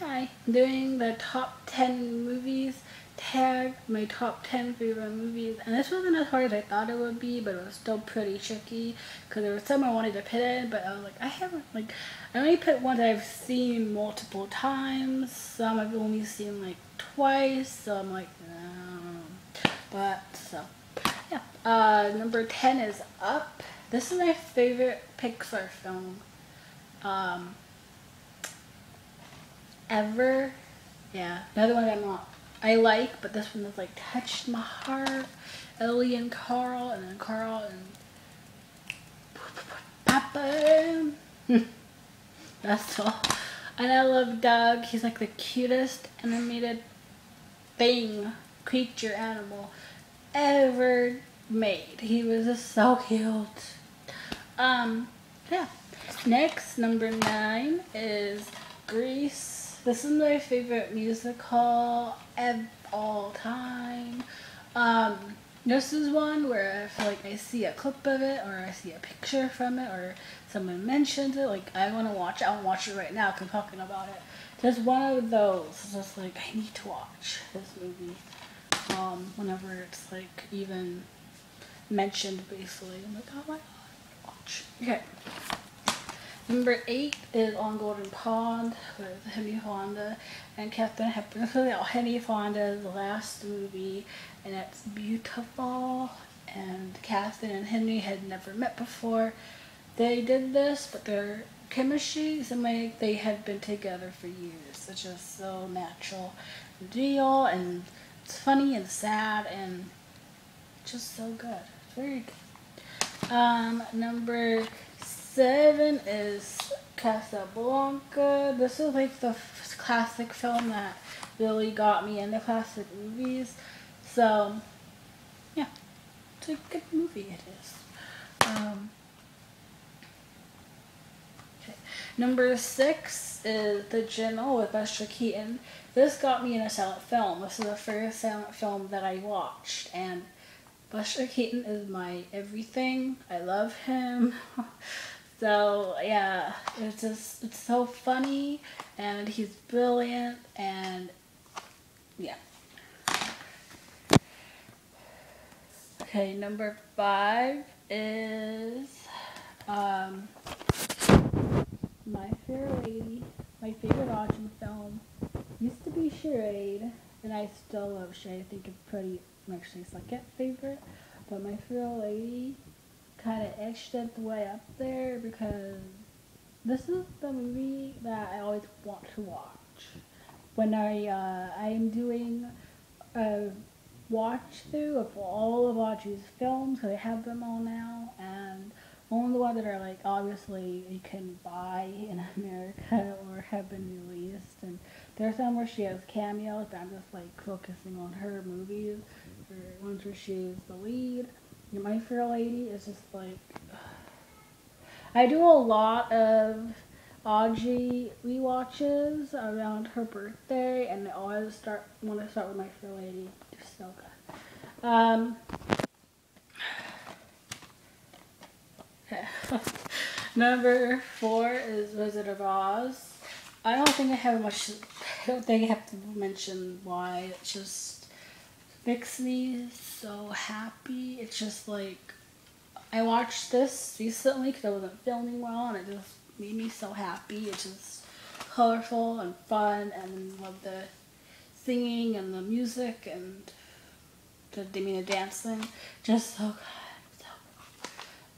Hi, I'm doing the top 10 movies, tag my top 10 favorite movies, and this wasn't as hard as I thought it would be, but it was still pretty tricky, because there were some I wanted to put in, but I was like, I haven't, like, I only put ones I've seen multiple times, some I've only seen, like, twice, so I'm like, no, but, so, yeah, uh, number 10 is Up, this is my favorite Pixar film, um, ever. Yeah, another one I'm not. I like, but this one has like touched my heart. Ellie and Carl, and then Carl and Papa. That's all. And I love Dug. He's like the cutest animated thing, creature, animal ever made. He was just so cute. Um, yeah. Next, number nine is Grease. This is my favorite musical of all time. Um, this is one where I feel like I see a clip of it or I see a picture from it or someone mentions it. Like, I want to watch it. I want to watch it right now because I'm talking about it. Just one of those. Just like, I need to watch this movie. Um, whenever it's like even mentioned basically. I'm like, oh my god, watch. Okay. Number eight is On Golden Pond with Henry Fonda and Katharine Hepburn. Is Henry Fonda's last movie and it's beautiful and Katharine and Henry had never met before. They did this but their chemistry seemed like they had been together for years. It's just so natural and real and it's funny and sad and just so good. It's very good. Um, number seven is Casablanca. This is like the classic film that really got me into classic movies. So, yeah, it's a good movie it is. Um, okay. Number six is The General with Buster Keaton. This got me in a silent film. This is the first silent film that I watched and Buster Keaton is my everything. I love him. So yeah, it's just it's so funny and he's brilliant and yeah. Okay, number five is um, My Fair Lady. My favorite watching film used to be Charade, and I still love Charade. I think it's pretty actually second favorite, but My Fair Lady kind of etched it way up there because this is the movie that I always want to watch. When I uh, I am doing a watch through of all of Audrey's films, because I have them all now, and only the ones that are like obviously you can buy in America or have been released. And there's some where she has cameos, but I'm just like focusing on her movies, or ones where she is the lead. My Fair Lady is just like I do a lot of Audrey rewatches around her birthday, and I always start want to start with My Fair Lady. It's so good. Um, Number four is Wizard of Oz. I don't think I have much. I don't think I have to mention why. It's just makes me so happy. It's just like I watched this recently because I wasn't filming well, and it just made me so happy. It's just colorful and fun, and love the singing and the music and the I mean the dancing. Just so good. So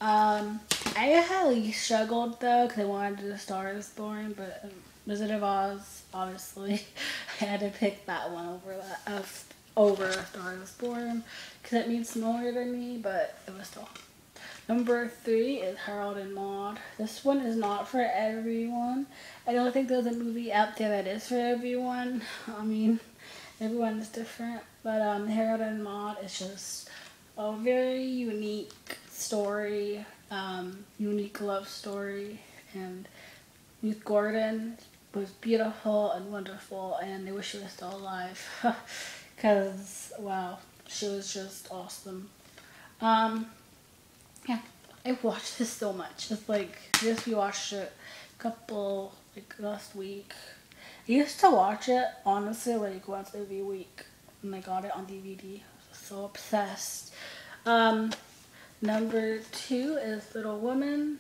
Um, I really struggled though because I wanted to do Star is Born, but um, Wizard of Oz, obviously, I had to pick that one over that. Uh, over after I was Born because it means smaller than me, but it was still. Number three is Harold and Maude. This one is not for everyone. I don't think there's a movie out there that is for everyone. I mean, everyone is different, but um, Harold and Maude is just a very unique story, um, unique love story, and Ruth Gordon was beautiful and wonderful, and I wish she was still alive. because wow, she was just awesome. Um, yeah, I watched this so much. It's like just we watched it a couple like last week. I used to watch it honestly like once every week, and I got it on DVD. so obsessed. Um, number two is Little Woman.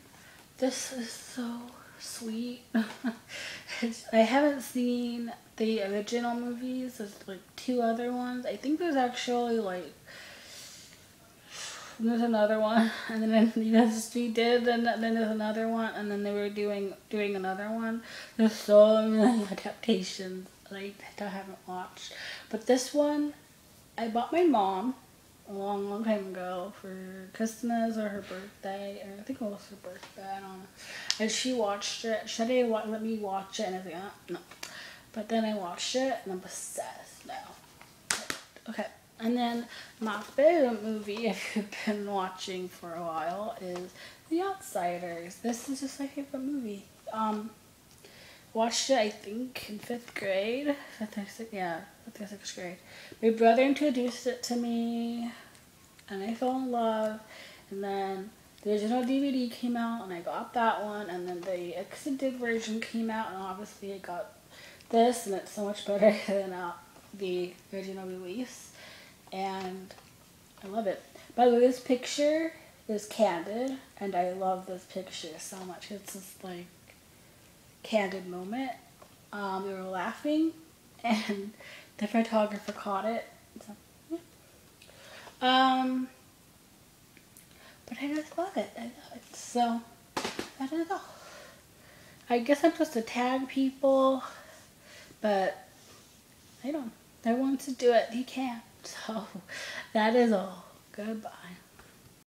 This is so sweet. I haven't seen the original movies. There's like two other ones. I think there's actually like there's another one, and then University did, and then there's another one, and then they were doing doing another one. There's so many adaptations like that I haven't watched, but this one, I bought my mom a long, long time ago for Christmas or her birthday, or I think it was her birthday. I don't know. And she watched it. She didn't let me watch it, and I was like, oh, no. But then I watched it, and I'm obsessed now. Okay. And then my favorite movie, if you've been watching for a while, is The Outsiders. This is just my favorite movie. Um, watched it, I think, in fifth grade. Fifth or sixth, yeah, fifth or sixth grade. My brother introduced it to me, and I fell in love. And then the original DVD came out, and I got that one. And then the extended version came out, and obviously I got this, and it's so much better than uh, the original release and I love it. By the way, this picture is candid, and I love this picture so much. It's this like candid moment. Um, we were laughing, and the photographer caught it. So, yeah. Um, but I just love it. I love it. So that is all. I guess I'm supposed to tag people, but I don't. I want to do it. He can't. So that is all. Goodbye.